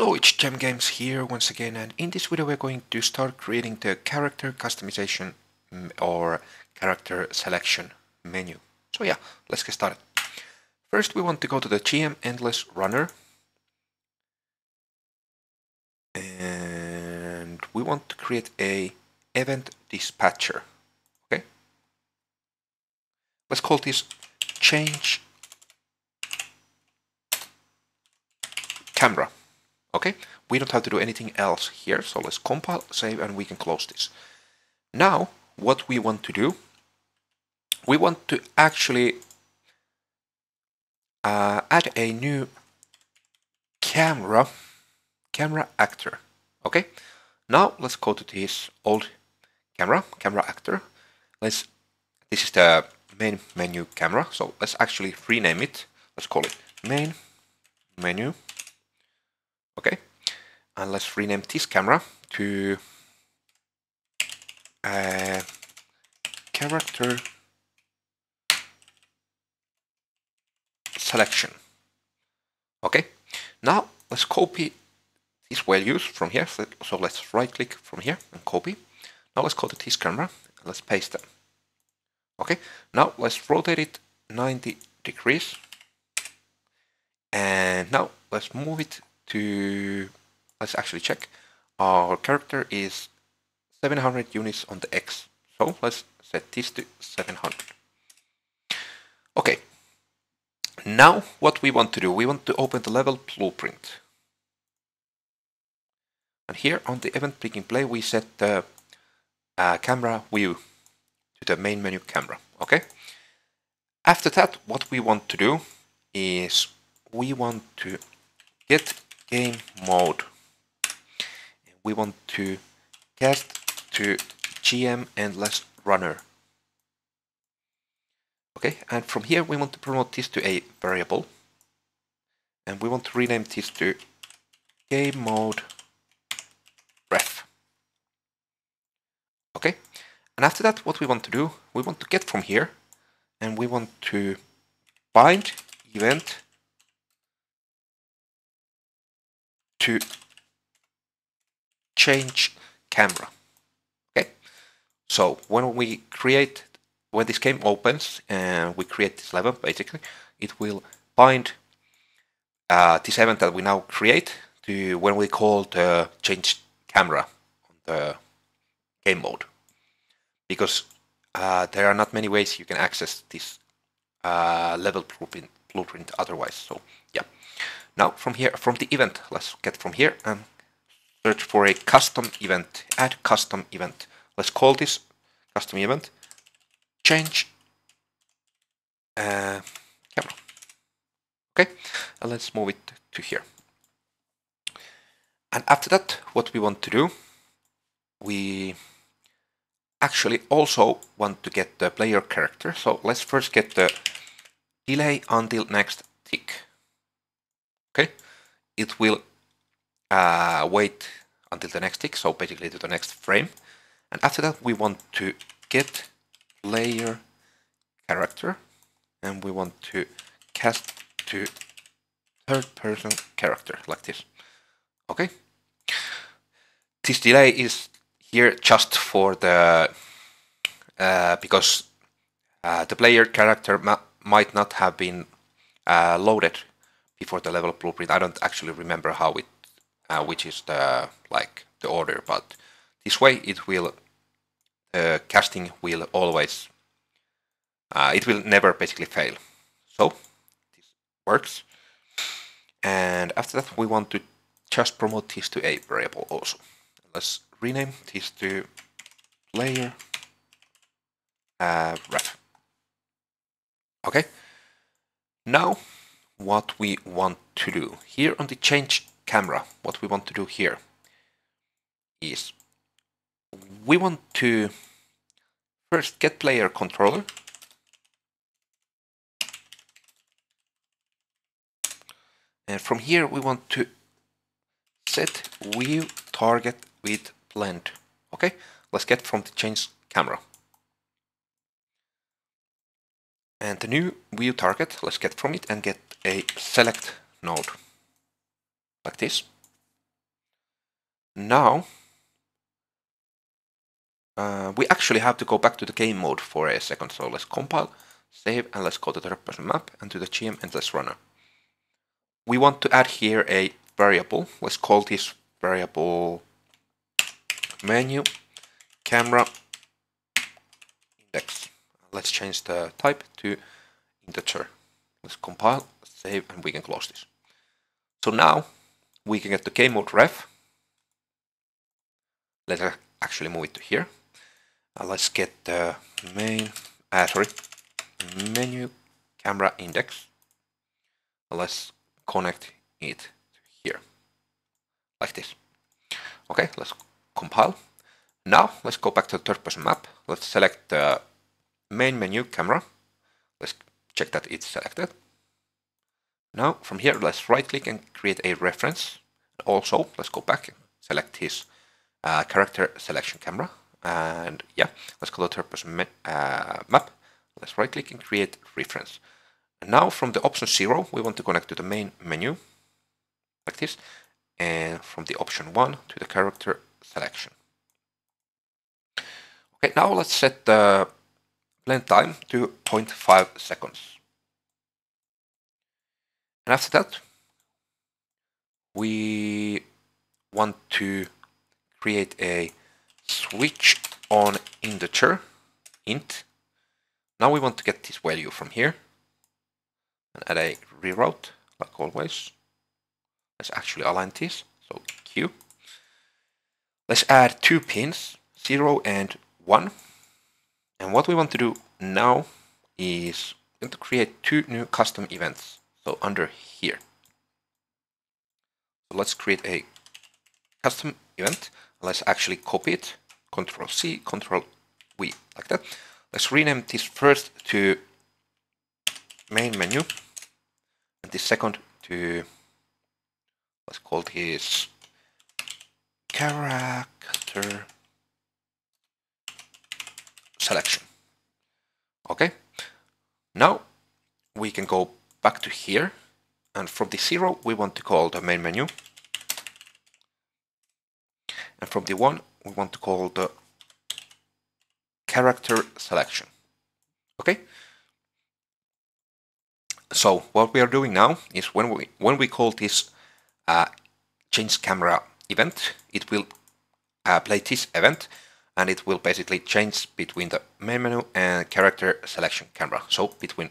Hello, it's JemGames here once again and in this video we're going to start creating the character customization or character selection menu. So yeah, let's get started. First we want to go to the GM Endless Runner and we want to create a event dispatcher. Okay, let's call this change camera. Okay, we don't have to do anything else here, so let's compile, save, and we can close this. Now, what we want to do, we want to actually uh, add a new camera, camera actor. Okay, now let's go to this old camera, camera actor. Let's, this is the main menu camera, so let's actually rename it. Let's call it main menu and let's rename this camera to uh, character selection. Okay, now let's copy these values from here. So let's right click from here and copy. Now let's go to this camera let's paste them. Okay, now let's rotate it 90 degrees. And now let's move it to, let's actually check. Our character is 700 units on the X. So let's set this to 700. Okay. Now what we want to do, we want to open the level blueprint. And here on the event begin play, we set the uh, camera view to the main menu camera. Okay. After that, what we want to do is we want to get game mode. We want to cast to GM Endless Runner. Okay, and from here we want to promote this to a variable. And we want to rename this to game mode ref. Okay, and after that what we want to do, we want to get from here and we want to bind event to change camera. Okay, so when we create, when this game opens and we create this level, basically, it will bind uh, this event that we now create to when we call the change camera on the game mode. Because uh, there are not many ways you can access this uh, level blueprint, blueprint otherwise. So yeah. Now from here, from the event, let's get from here and search for a custom event, add custom event. Let's call this custom event change uh, camera. Okay, and let's move it to here. And after that, what we want to do, we actually also want to get the player character. So let's first get the delay until next tick okay it will uh, wait until the next tick so basically to the next frame. And after that we want to get player character and we want to cast to third person character like this. Okay? This delay is here just for the uh, because uh, the player character might not have been uh, loaded before the level blueprint. I don't actually remember how it, uh, which is the like the order, but this way it will, uh, casting will always, uh, it will never basically fail. So this works. And after that, we want to just promote this to a variable also. Let's rename this to layer uh, ref. Okay. Now what we want to do. Here on the change camera, what we want to do here is we want to first get player controller. And from here we want to set view target with blend okay let's get from the change camera. And the new view target let's get from it and get a select node like this now uh, we actually have to go back to the game mode for a second. So let's compile, save, and let's go to the third person map and to the GM endless runner. We want to add here a variable. Let's call this variable menu camera index. Let's change the type to integer. Let's compile, save, and we can close this. So now we can get the game mode ref. Let's actually move it to here. Uh, let's get the main, uh, sorry, menu camera index. Let's connect it to here, like this. Okay, let's compile. Now let's go back to the third person map. Let's select the main menu camera. Let's check that it's selected. Now from here, let's right click and create a reference. Also, let's go back and select his uh, character selection camera. And yeah, let's go to third person uh, map. Let's right click and create reference. And now from the option zero, we want to connect to the main menu like this. And from the option one to the character selection. Okay, now let's set the blend time to 0.5 seconds. And after that, we want to create a switch on integer int. Now we want to get this value from here and add a reroute like always. Let's actually align this. So Q. Let's add two pins, 0 and 1. And what we want to do now is to create two new custom events. So under here. So let's create a custom event. Let's actually copy it. Control C, Control V, like that. Let's rename this first to main menu. And the second to, let's call this character selection. Okay. Now we can go back to here. And from the zero we want to call the main menu. And from the one we want to call the character selection. Okay? So what we are doing now is when we when we call this uh, change camera event it will uh, play this event and it will basically change between the main menu and character selection camera. So between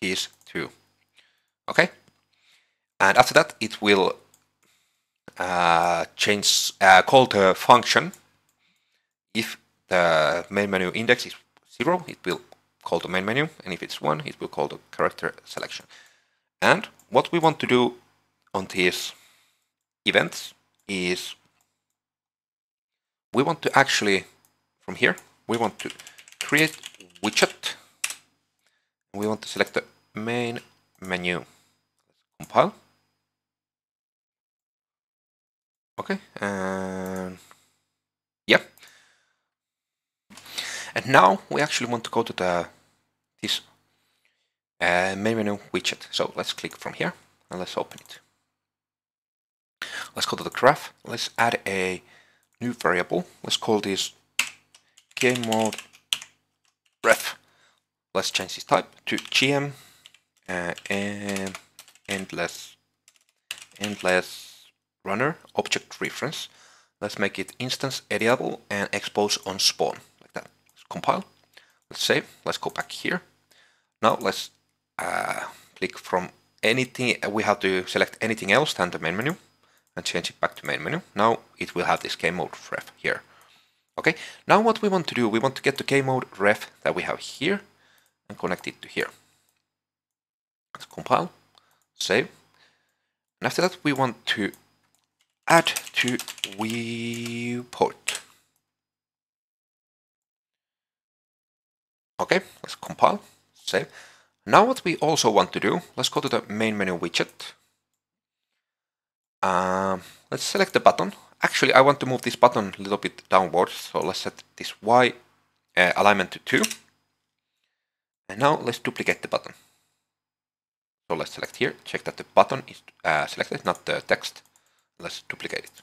these two okay? And after that it will uh, change uh, call the function. If the main menu index is zero it will call the main menu. And if it's one it will call the character selection. And what we want to do on these events is we want to actually from here we want to create widget we want to select the main menu compile. Okay, and yeah. And now we actually want to go to the this uh, main menu widget. So let's click from here and let's open it. Let's go to the graph. Let's add a new variable. Let's call this game mode ref. Let's change this type to GM uh, and endless endless runner object reference. Let's make it instance editable and expose on spawn like that. Let's compile. Let's save. Let's go back here. Now let's uh, click from anything. We have to select anything else than the main menu and change it back to main menu. Now it will have this game mode ref here. Okay. Now what we want to do, we want to get the game mode ref that we have here and connect it to here. Let's compile save. And after that, we want to add to viewport. Okay, let's compile, save. Now what we also want to do, let's go to the main menu widget. Um, let's select the button. Actually, I want to move this button a little bit downwards, so let's set this Y uh, alignment to 2. And now let's duplicate the button. So let's select here, check that the button is uh, selected, not the text. Let's duplicate it.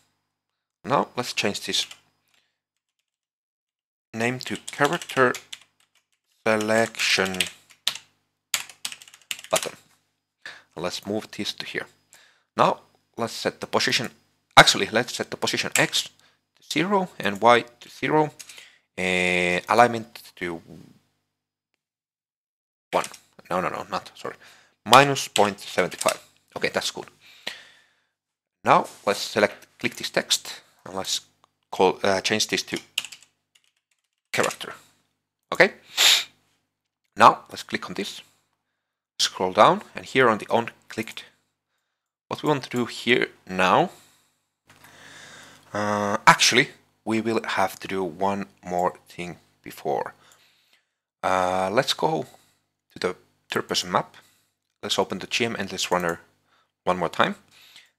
Now let's change this name to character selection button. Let's move this to here. Now let's set the position, actually let's set the position X to 0 and Y to 0 and alignment to 1. No, no, no, not, sorry. Minus 0.75. Okay, that's good. Now let's select, click this text and let's call, uh, change this to character. Okay. Now let's click on this, scroll down and here on the on clicked, what we want to do here now, uh, actually we will have to do one more thing before. Uh, let's go to the person map. Let's open the GM Endless Runner one more time.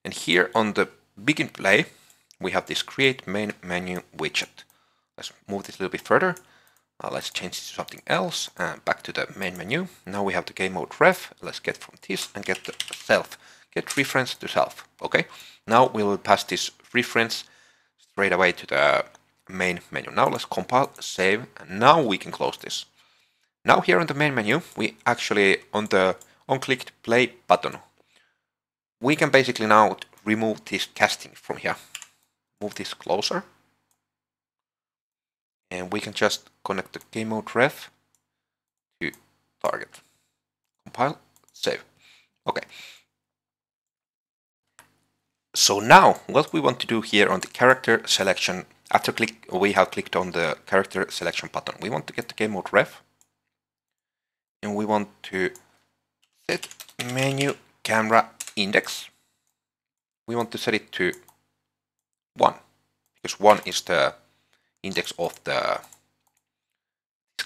And here on the begin play, we have this create main menu widget. Let's move this a little bit further. Uh, let's change it to something else and back to the main menu. Now we have the game mode ref. Let's get from this and get the self. Get reference to self. Okay. Now we will pass this reference straight away to the main menu. Now let's compile, save, and now we can close this. Now here on the main menu, we actually on the on-clicked play button, we can basically now remove this casting from here. Move this closer. And we can just connect the game mode ref to target. Compile, save. Okay. So now what we want to do here on the character selection, after click we have clicked on the character selection button, we want to get the game mode ref and we want to set menu camera index. We want to set it to 1 because 1 is the index of the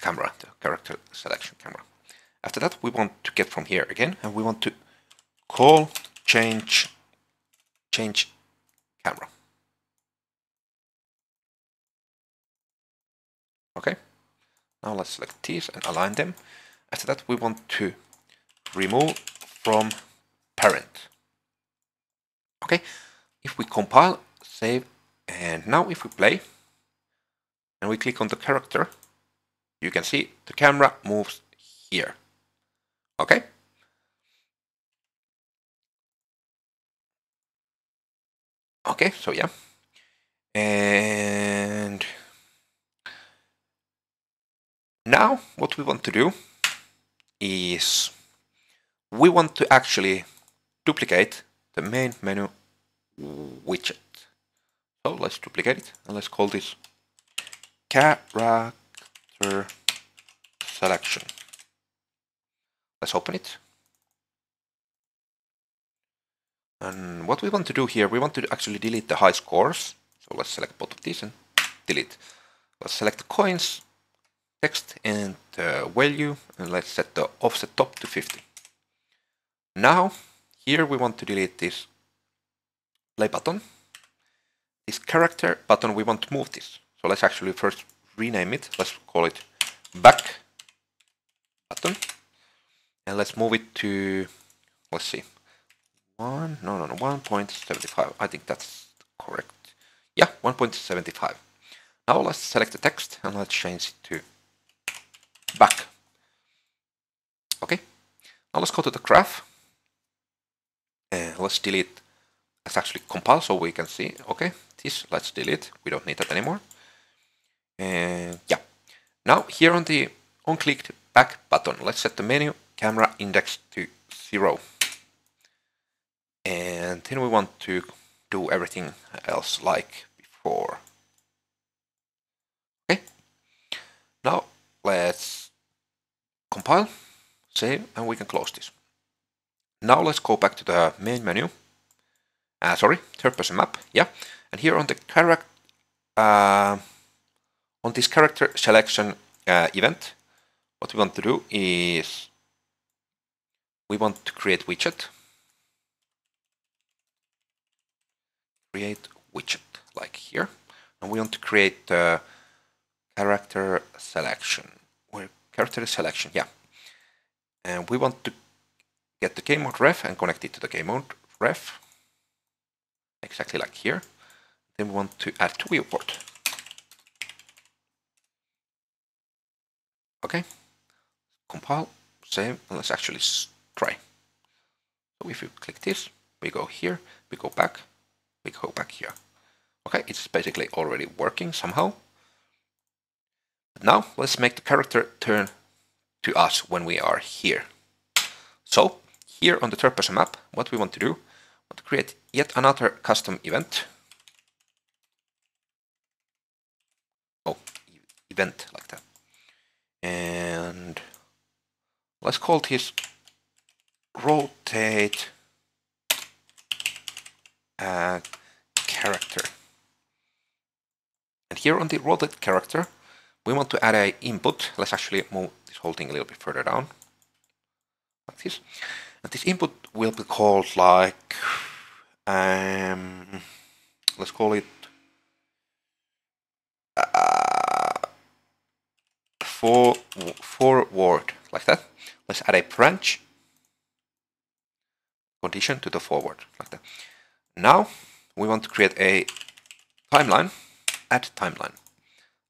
camera, the character selection camera. After that we want to get from here again and we want to call change change camera. Okay, now let's select these and align them. After that, we want to remove from parent. Okay, if we compile, save, and now if we play, and we click on the character, you can see the camera moves here. Okay? Okay, so yeah. And now what we want to do is we want to actually duplicate the main menu widget. So let's duplicate it and let's call this character selection. Let's open it. And what we want to do here, we want to actually delete the high scores. So let's select both of these and delete. Let's select the coins text and the value and let's set the offset top to 50. Now here we want to delete this play button. This character button we want to move this. So let's actually first rename it. Let's call it back button. And let's move it to let's see. One no no no 1.75. I think that's correct. Yeah, 1.75. Now let's select the text and let's change it to back. Okay, now let's go to the graph. And let's delete, let's actually compile so we can see, okay, this, let's delete, we don't need that anymore. And yeah, now here on the on-clicked back button, let's set the menu camera index to zero. And then we want to do everything else like before. Okay, now let's compile, save, and we can close this. Now let's go back to the main menu. Uh, sorry, third person map, yeah. And here on the character, uh, on this character selection uh, event, what we want to do is we want to create widget. Create widget, like here. And we want to create the character selection character selection, yeah. And we want to get the game mode ref and connect it to the game mode ref, exactly like here. then we want to add to viewport. Okay, compile, save, and let's actually try. So if you click this, we go here, we go back, we go back here. Okay, it's basically already working somehow. Now let's make the character turn to us when we are here. So here on the third person map, what we want to do, want to create yet another custom event. Oh, event like that. And let's call this rotate a character. And here on the rotate character, we want to add a input. Let's actually move this whole thing a little bit further down, like this. And this input will be called like, um, let's call it uh, for forward, like that. Let's add a branch condition to the forward, like that. Now we want to create a timeline, add timeline.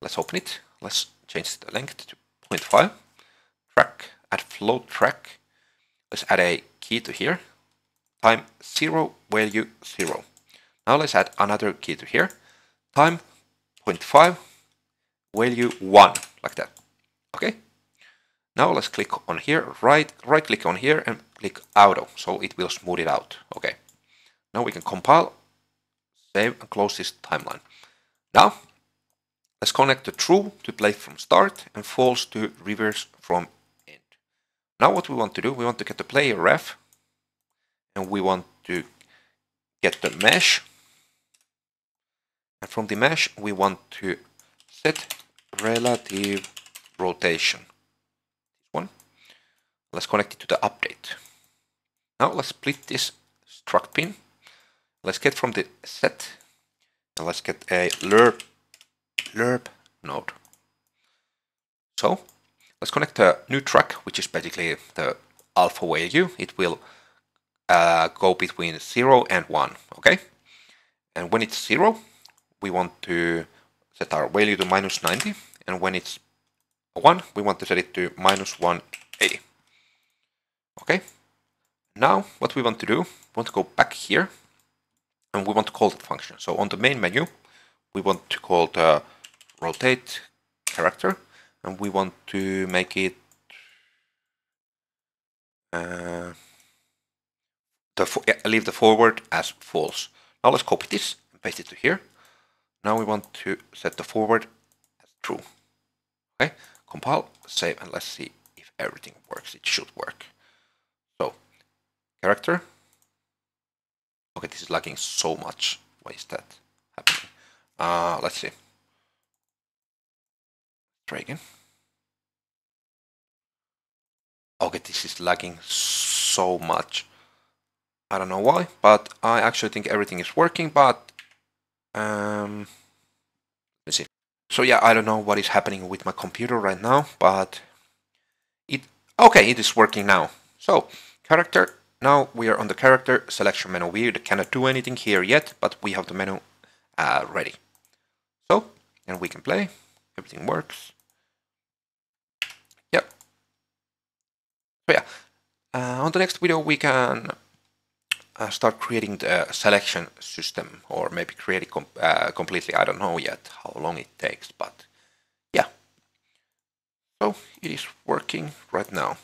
Let's open it. Let's change the length to 0.5. Track, add float track. Let's add a key to here. Time 0, value 0. Now let's add another key to here. Time 0.5, value 1, like that. Okay. Now let's click on here, right, right click on here and click auto, so it will smooth it out. Okay. Now we can compile, save and close this timeline. Now let's connect the true to play from start and false to reverse from end. Now what we want to do, we want to get the player ref and we want to get the mesh and from the mesh we want to set relative rotation. One. Let's connect it to the update. Now let's split this struct pin let's get from the set and let's get a lerp lerp node. So let's connect a new track, which is basically the alpha value. It will uh, go between 0 and 1, okay? And when it's 0, we want to set our value to minus 90, and when it's 1, we want to set it to minus 180. Okay? Now, what we want to do, we want to go back here and we want to call that function. So on the main menu, we want to call the rotate character, and we want to make it uh, the yeah, leave the forward as false. Now let's copy this and paste it to here. Now we want to set the forward as true. Okay, compile, save, and let's see if everything works. It should work. So, character, Okay, this is lagging so much. Why is that happening? Uh, let's see. Okay, this is lagging so much. I don't know why, but I actually think everything is working, but um, let's see. So yeah, I don't know what is happening with my computer right now, but it okay, it is working now. So character now we are on the character selection menu. We cannot do anything here yet, but we have the menu uh, ready. So, and we can play. Everything works. So yeah, uh, on the next video we can uh, start creating the selection system or maybe create it com uh, completely. I don't know yet how long it takes, but yeah. So it is working right now.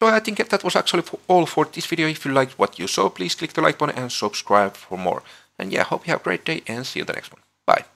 So I think that was actually all for this video. If you liked what you saw, please click the like button and subscribe for more. And yeah, hope you have a great day and see you in the next one. Bye.